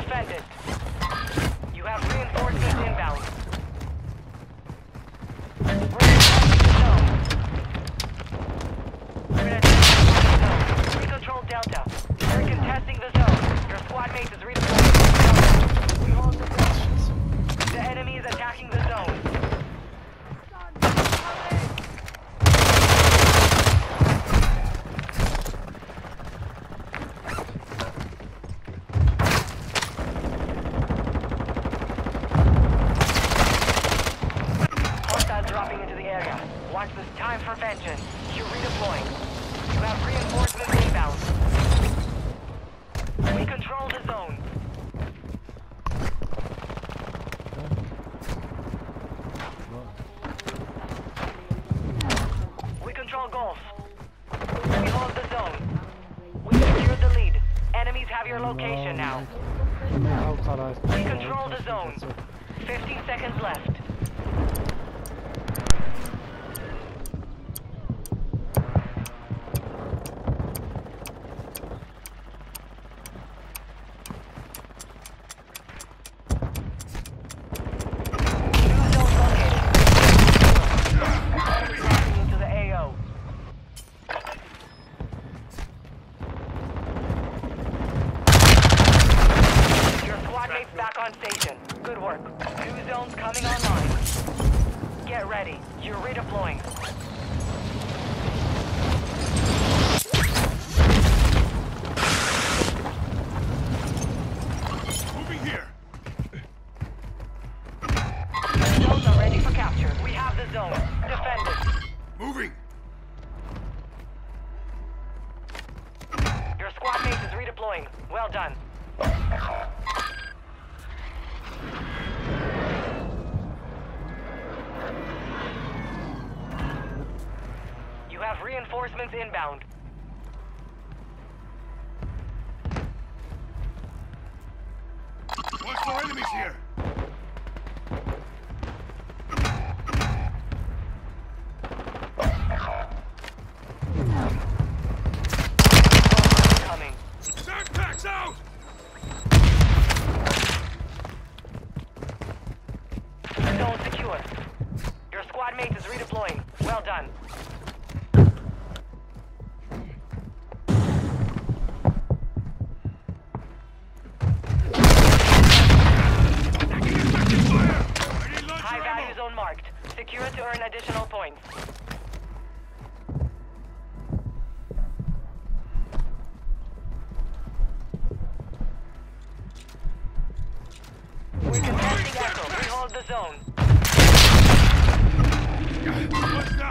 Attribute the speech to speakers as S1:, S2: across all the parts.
S1: defended. your location now. Control the zone. 15 seconds left. Reinforcements inbound.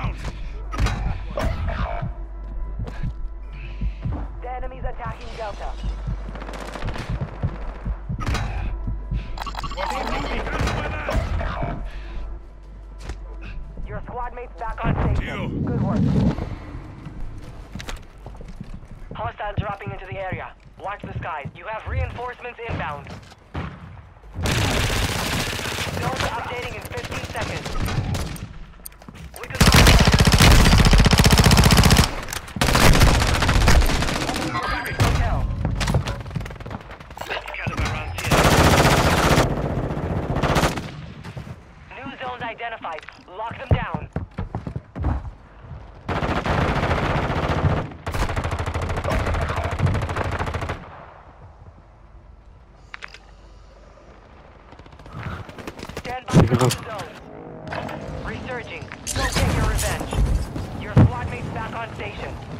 S2: down!
S1: The enemy's attacking Delta. Your squad mate's back on station. Good work. Hostiles dropping into the area. Watch the skies. You have reinforcements inbound.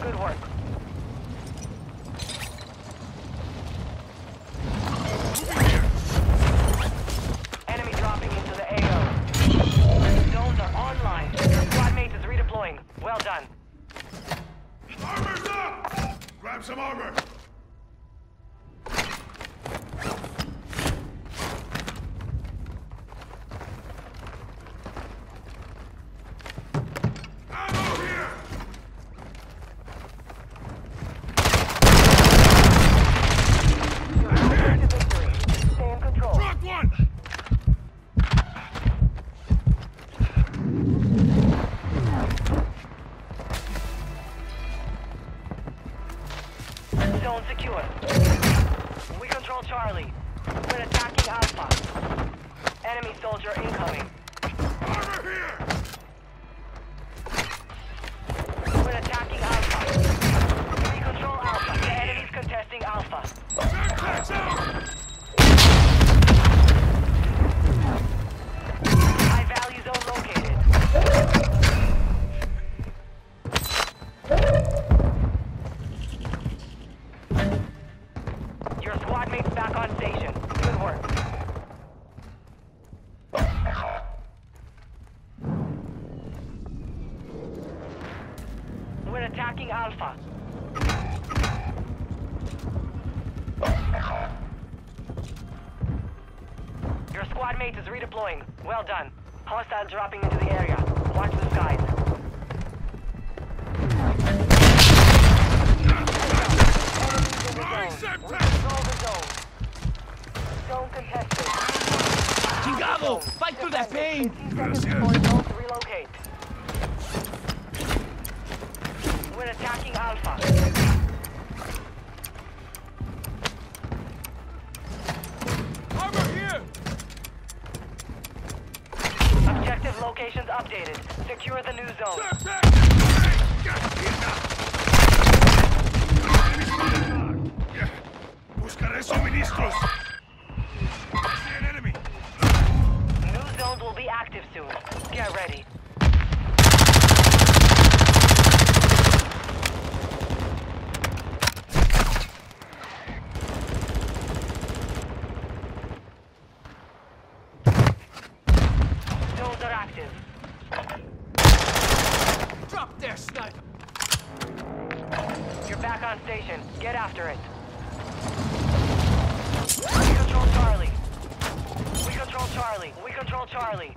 S1: Good work. secure. We control Charlie. We're attacking Alpha. Enemy soldier incoming.
S2: Over here!
S1: We're attacking Alpha. We control Alpha. The enemy's contesting Alpha. Back, back, Mate is redeploying. Well done. Hostile dropping into the area. Watch the skies.
S2: Throwing
S1: We
S2: Semtex!
S1: control the zone. Contested.
S3: Chingado! Fight through that pain!
S1: 15 seconds before zone to relocate. We're attacking Alpha. Updated. Secure the new zone.
S2: Buscaré suministros. See an enemy.
S1: New zones will be active soon. Get ready. Zones are active.
S3: Drop there, sniper!
S1: You're back on station. Get after it. We control Charlie. We control Charlie. We control Charlie.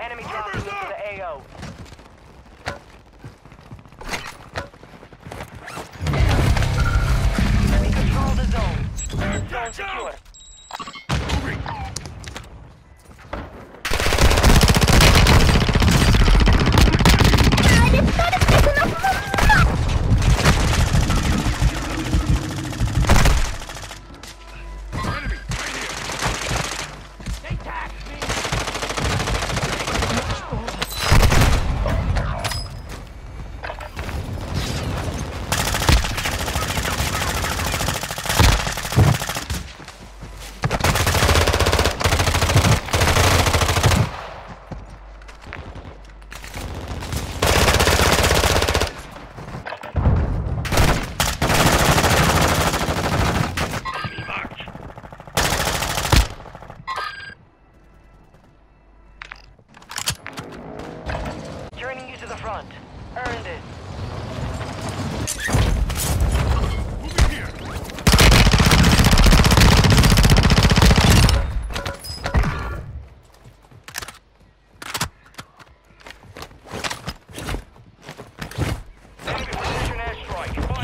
S1: Enemy dropping into the AO. We control the zone. Zone secure.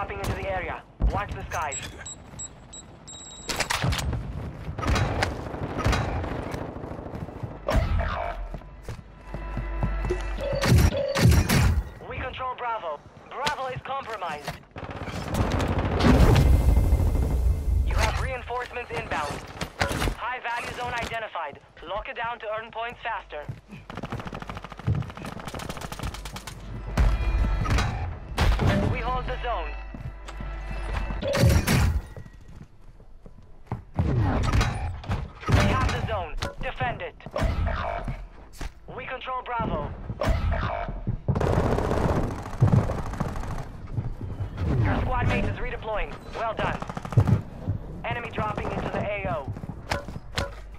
S1: dropping into the area. Watch the skies. We control Bravo. Bravo is compromised. You have reinforcements inbound. High value zone identified. Lock it down to earn points faster. We hold the zone. Zone. Defend it. We control Bravo. Your squad mate is redeploying. Well done. Enemy dropping into the AO.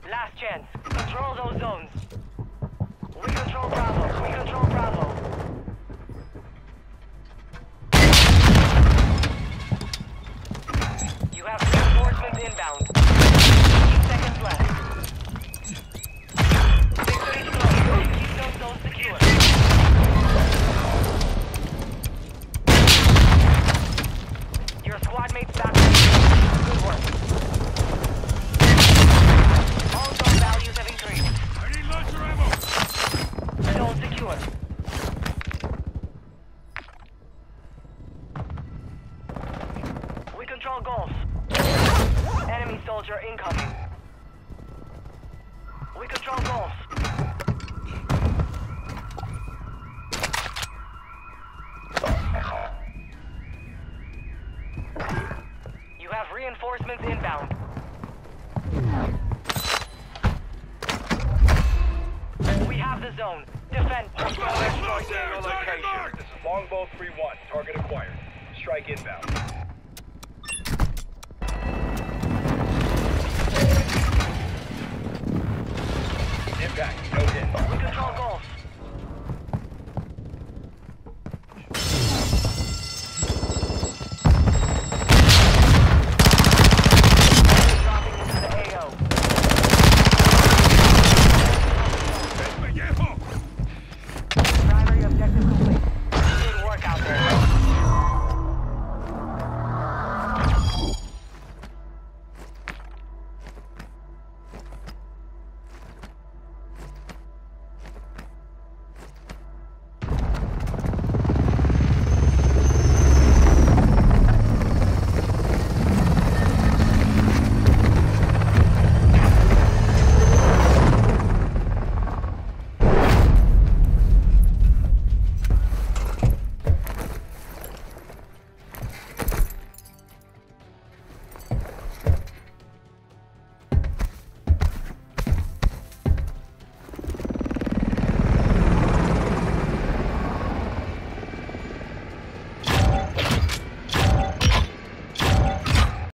S1: Last chance. Control those zones.